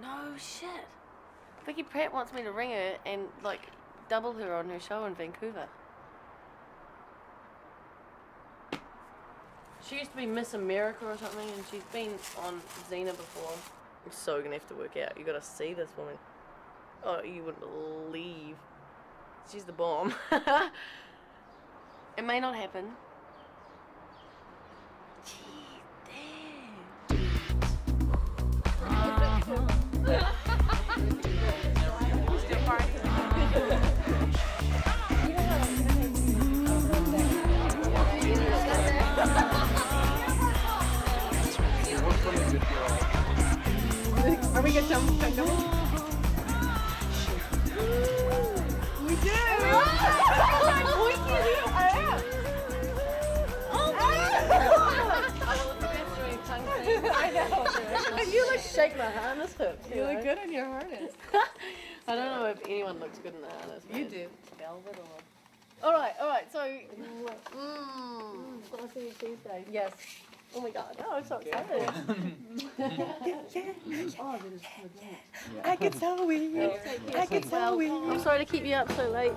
No shit. Vicky Pratt wants me to ring her and like double her on her show in Vancouver. She used to be Miss America or something, and she's been on Xena before. I'm so gonna have to work out. You gotta see this woman. Oh, you wouldn't believe. She's the bomb. it may not happen. Are we gonna jump? jump, jump? We did! I know. you like shake my harness hook. You look good in your harness. I don't know if anyone looks good in the harness. You do. Velvet or. All right, all right. So, mm, see you Tuesday. Yes. Oh my god! Oh, I'm so excited. I get so weird. I get so weird. I'm sorry to keep you up so late.